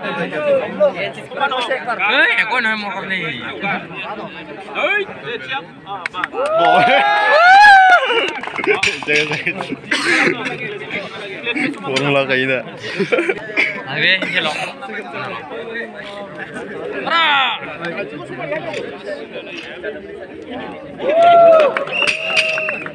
ấy à con một con này ấy bỏ chơi chơi buồn lo cái gì đó ai biết cái lọ ra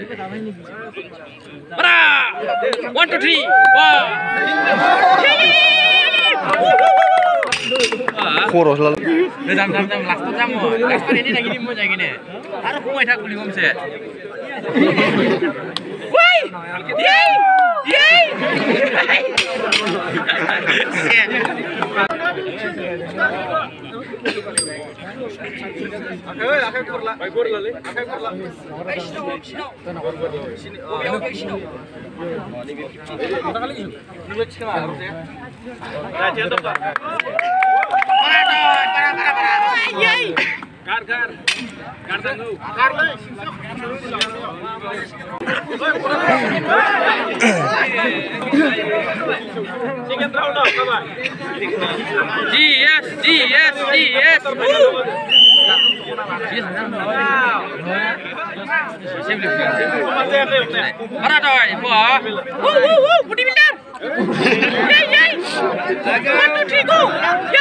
One, two, three. Wow. Koros lah. Nih jam jam jam last jam mo. Last jam ini lagi ni mo lagi ni. Harap kau ada kulit kau sih. Woi. Yay. Yay. Sih. Gar, gar. Gar, gar. Gar, gar. Second round up, bye-bye. GS, GS, GS. Mana toy? Buah. Woo woo woo. Budi bintang. Yay yay. One two three go. yeah dạ.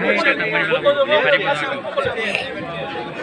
Hey, dạ. dạ.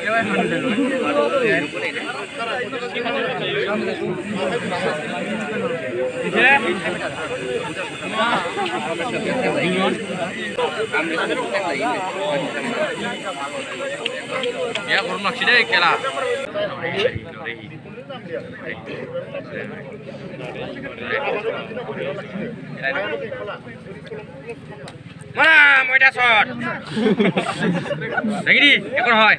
ইয়া কৰোঁ নাছিলে কেৰা মানা মই এতিয়া চত দেখি দি একো হয়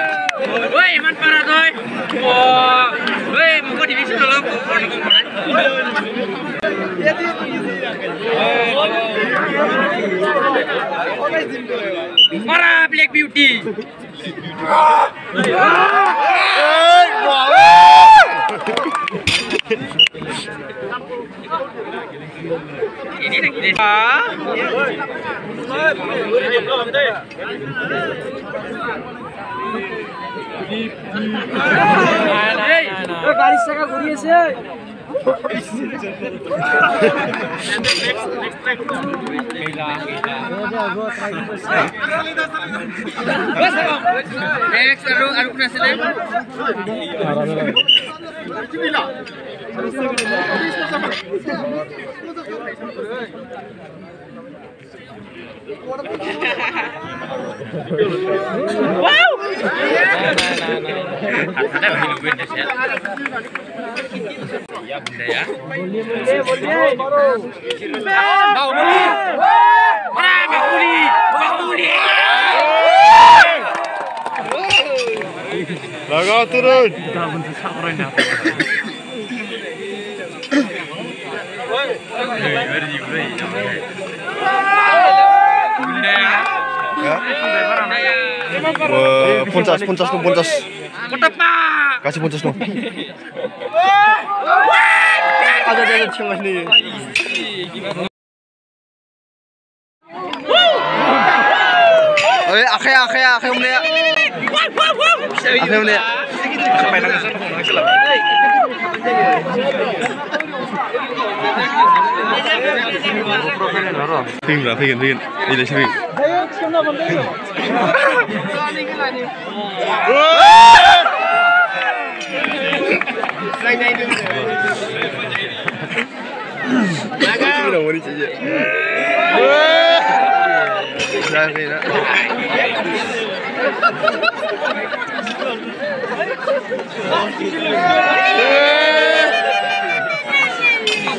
Woi, man parah toy. wow woi, mau kok division dulu kok kon kon kon. Ya dia begini ya kan. Parah Black Beauty. Hey, ini lagi deh. Ah. Wow! ada lagi nungguin Des ya. Iya Bunda ya. Mau Muli. Mana Mbak Muli? Mbak Muli. Laga turun. Kita bentuk sakron ya. Hei, beri beri. Bunda ya ya puncas, Kasih puncas dong. Ada ada cemas nih. akhir akhir akhir Akhir phim là phim phim đi lấy phim Cái đầu đi chị chị. Ra phim đó. Yeah!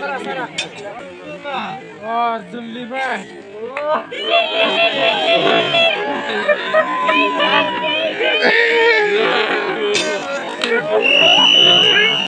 और दिल्ली में